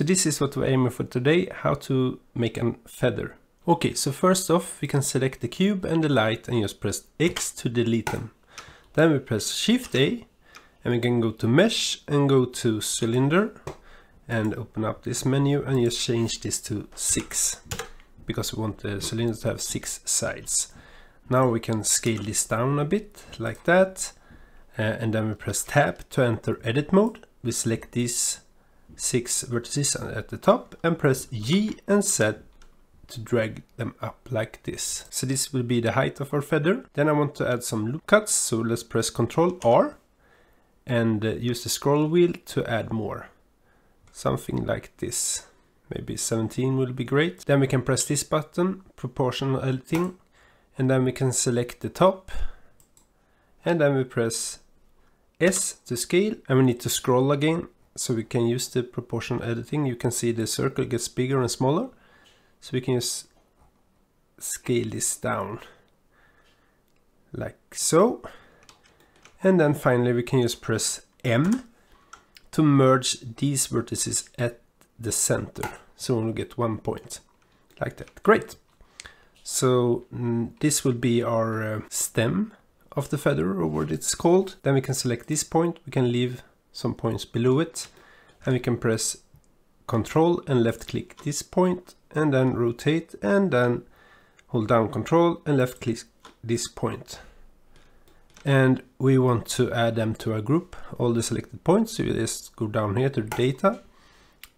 So this is what we're aiming for today, how to make a feather. Okay, so first off we can select the cube and the light and just press X to delete them. Then we press Shift A and we can go to Mesh and go to Cylinder and open up this menu and just change this to 6 because we want the cylinder to have 6 sides. Now we can scale this down a bit like that uh, and then we press tab to enter edit mode. We select these six vertices at the top and press G and Z to drag them up like this. So this will be the height of our feather. Then I want to add some loop cuts. So let's press Ctrl R and uh, use the scroll wheel to add more. Something like this. Maybe 17 will be great. Then we can press this button, proportional editing, and then we can select the top and then we press S to scale and we need to scroll again so we can use the proportion editing. You can see the circle gets bigger and smaller. So we can just scale this down like so. And then finally we can just press M to merge these vertices at the center. So we'll get one point like that. Great. So mm, this will be our uh, stem of the feather or what it's called. Then we can select this point. We can leave some points below it and we can press control and left click this point and then rotate and then hold down control and left click this point. And we want to add them to a group all the selected points. So we just go down here to data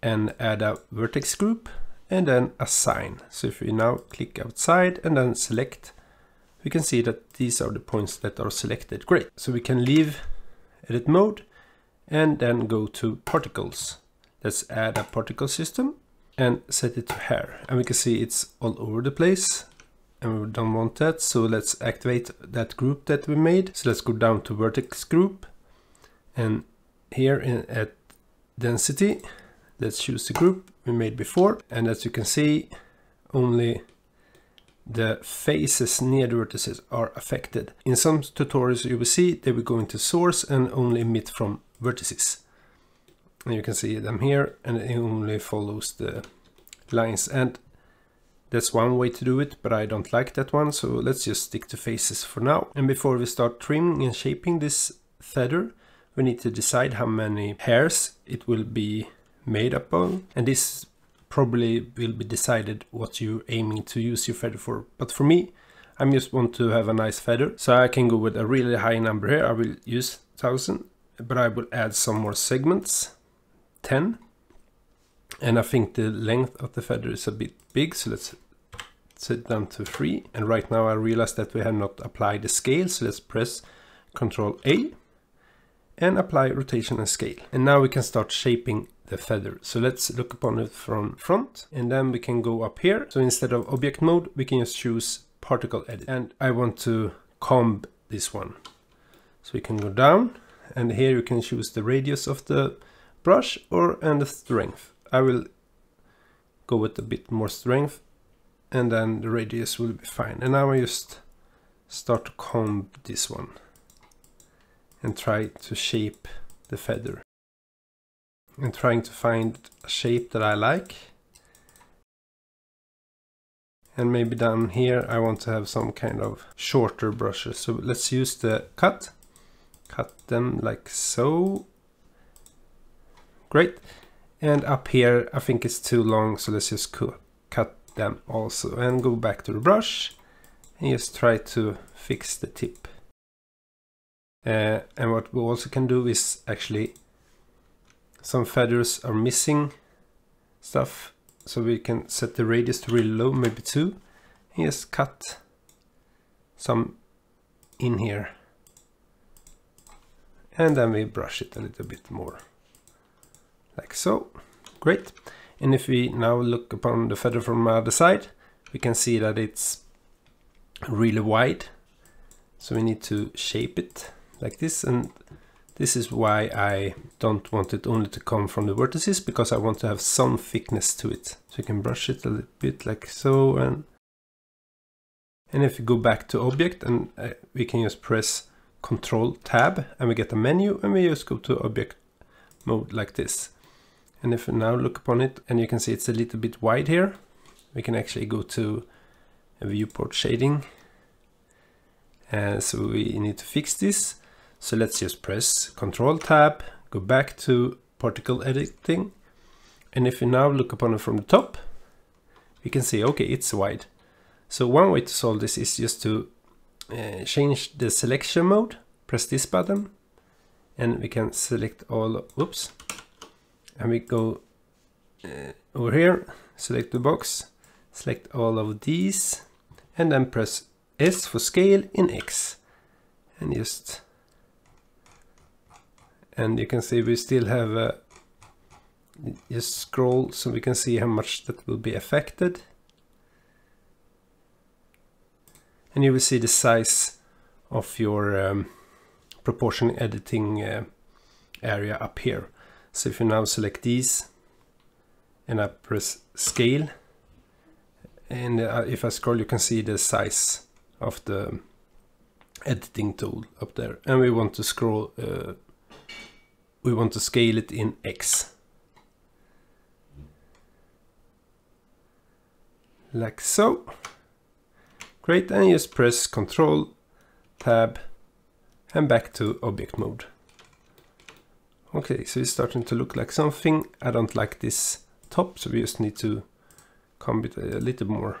and add a vertex group and then assign. So if we now click outside and then select we can see that these are the points that are selected. Great. So we can leave edit mode and then go to particles. Let's add a particle system and set it to hair. And we can see it's all over the place and we don't want that. So let's activate that group that we made. So let's go down to vertex group and here in, at density let's choose the group we made before. And as you can see only the faces near the vertices are affected. In some tutorials you will see they will go into source and only emit from vertices. And you can see them here and it only follows the lines and that's one way to do it but I don't like that one so let's just stick to faces for now. And before we start trimming and shaping this feather we need to decide how many hairs it will be made up of and this probably will be decided what you're aiming to use your feather for. But for me, I just want to have a nice feather. So I can go with a really high number here. I will use 1000, but I will add some more segments, 10. And I think the length of the feather is a bit big, so let's set it down to 3. And right now I realize that we have not applied the scale, so let's press Ctrl A and apply rotation and scale. And now we can start shaping the feather. So let's look upon it from front and then we can go up here. So instead of object mode, we can just choose particle edit. And I want to comb this one. So we can go down and here you can choose the radius of the brush or and the strength. I will go with a bit more strength and then the radius will be fine. And now I just start to comb this one and try to shape the feather. I'm trying to find a shape that I like. And maybe down here I want to have some kind of shorter brushes. So let's use the cut. Cut them like so. Great. And up here I think it's too long so let's just cut them also. And go back to the brush and just try to fix the tip. Uh, and what we also can do is actually some feathers are missing stuff so we can set the radius to really low maybe two and just cut some in here and then we brush it a little bit more. Like so. Great. And if we now look upon the feather from the other side we can see that it's really wide. So we need to shape it like this. And this is why I don't want it only to come from the vertices because I want to have some thickness to it. So you can brush it a little bit like so. And and if you go back to object and uh, we can just press control tab and we get a menu and we just go to object mode like this. And if we now look upon it, and you can see it's a little bit wide here, we can actually go to viewport shading. And so we need to fix this. So let's just press Control Tab, go back to particle editing. And if we now look upon it from the top, we can see, okay, it's wide. So one way to solve this is just to uh, change the selection mode. Press this button and we can select all, whoops, and we go uh, over here, select the box, select all of these and then press S for scale in X and just and you can see we still have a just scroll so we can see how much that will be affected and you will see the size of your um, proportion editing uh, area up here. So if you now select these and I press scale and uh, if I scroll you can see the size of the editing tool up there. And we want to scroll uh, we want to scale it in X. Like so great and just press control tab and back to object mode. Okay so it's starting to look like something. I don't like this top so we just need to come it a little more.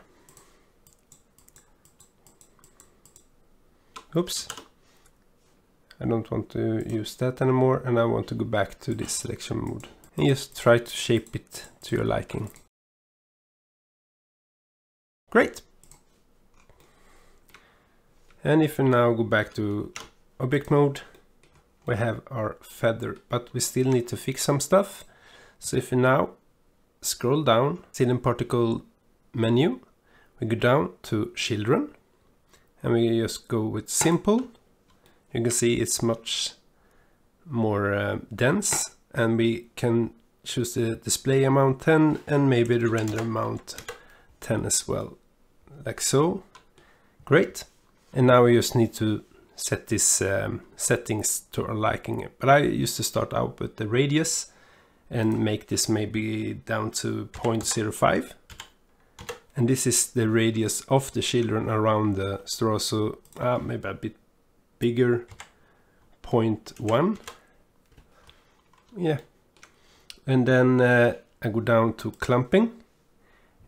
Oops. I don't want to use that anymore and I want to go back to this selection mode. And just try to shape it to your liking. Great! And if we now go back to object mode, we have our feather, but we still need to fix some stuff. So if we now scroll down, still particle menu, we go down to children, and we just go with simple. You can see it's much more uh, dense and we can choose the display amount 10 and maybe the render amount 10 as well. Like so. Great and now we just need to set these um, settings to our liking. But I used to start out with the radius and make this maybe down to 0.05 and this is the radius of the children around the straw. So uh, maybe a bit bigger 0.1 yeah. And then uh, I go down to clumping.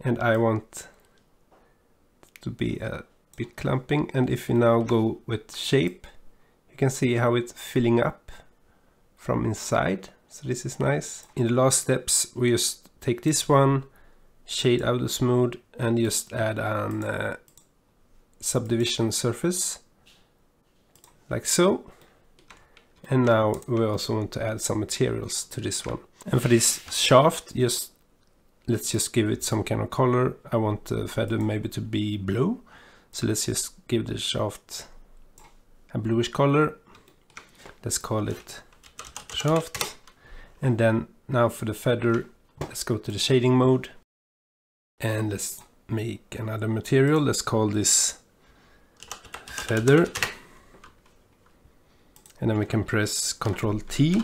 And I want to be a bit clumping and if you now go with shape you can see how it's filling up from inside so this is nice in the last steps we just take this one shade auto smooth and just add an uh, subdivision surface like so. And now we also want to add some materials to this one. And for this shaft, just let's just give it some kind of color. I want the feather maybe to be blue. So let's just give the shaft a bluish color. Let's call it shaft. And then now for the feather, let's go to the shading mode. And let's make another material. Let's call this feather and then we can press Ctrl T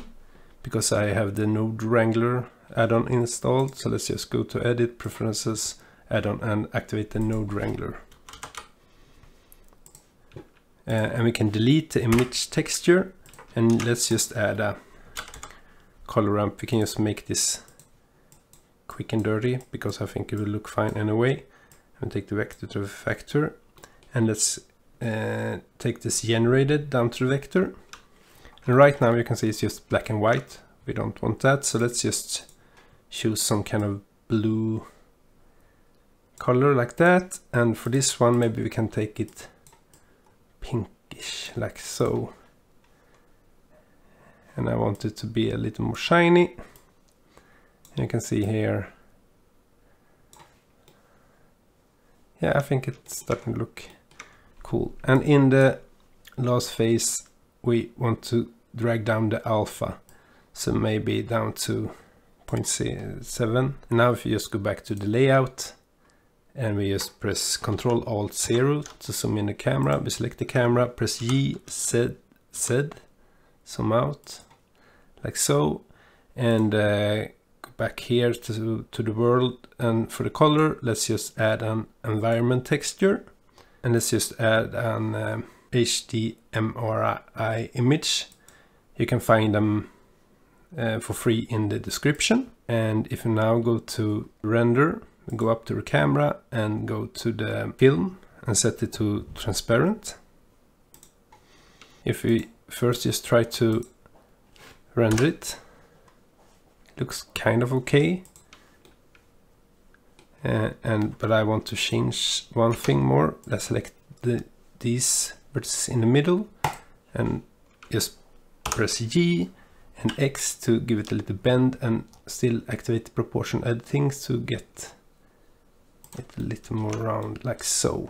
because I have the Node Wrangler add-on installed. So let's just go to Edit, Preferences, Add-on and activate the Node Wrangler. Uh, and we can delete the image texture and let's just add a color ramp. We can just make this quick and dirty because I think it will look fine anyway. And take the vector to the vector and let's uh, take this generated down to the vector and right now you can see it's just black and white. We don't want that, so let's just choose some kind of blue color like that. And for this one, maybe we can take it pinkish, like so. And I want it to be a little more shiny. You can see here. Yeah, I think it's starting to look cool. And in the last phase, we want to drag down the alpha. So maybe down to 0.7. Now if you just go back to the layout and we just press Ctrl Alt 0 to zoom in the camera. We select the camera, press J, Z, Z, zoom out like so. And uh, go back here to, to the world and for the color let's just add an environment texture and let's just add an um, HDRI image. You can find them uh, for free in the description. And if you now go to render, go up to the camera and go to the film and set it to transparent. If we first just try to render it, looks kind of okay. Uh, and but I want to change one thing more. Let's select the, these vertices in the middle and just press G and X to give it a little bend and still activate the proportion editing to get it a little more round like so.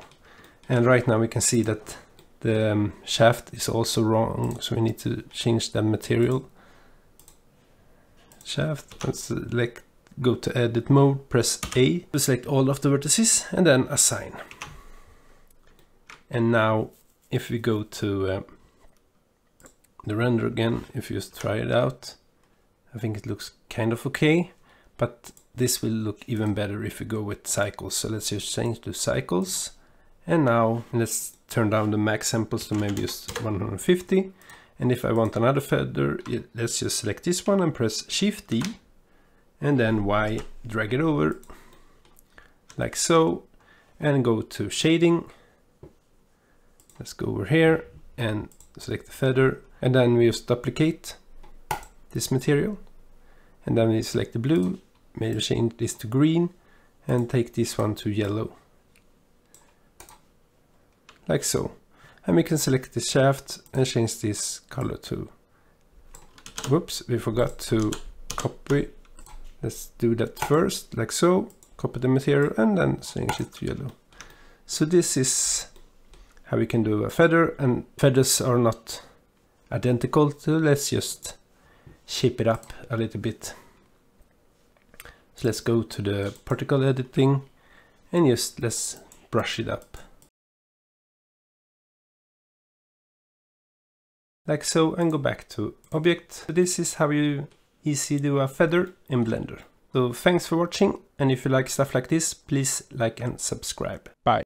And right now we can see that the um, shaft is also wrong so we need to change the material shaft let's select go to edit mode press A to select all of the vertices and then assign and now if we go to uh, the render again if you just try it out I think it looks kind of okay but this will look even better if we go with cycles. So let's just change to cycles. And now let's turn down the max samples to maybe just 150 and if I want another feather let's just select this one and press shift D. And then Y drag it over like so. And go to shading. Let's go over here and select the feather. And then we just duplicate this material. And then we select the blue maybe change this to green and take this one to yellow. Like so. And we can select the shaft and change this color to whoops we forgot to copy. Let's do that first like so. Copy the material and then change it to yellow. So this is how we can do a feather and feathers are not identical to let's just shape it up a little bit so let's go to the particle editing and just let's brush it up. Like so and go back to object. So this is how you easy do a feather in blender. So thanks for watching and if you like stuff like this please like and subscribe. Bye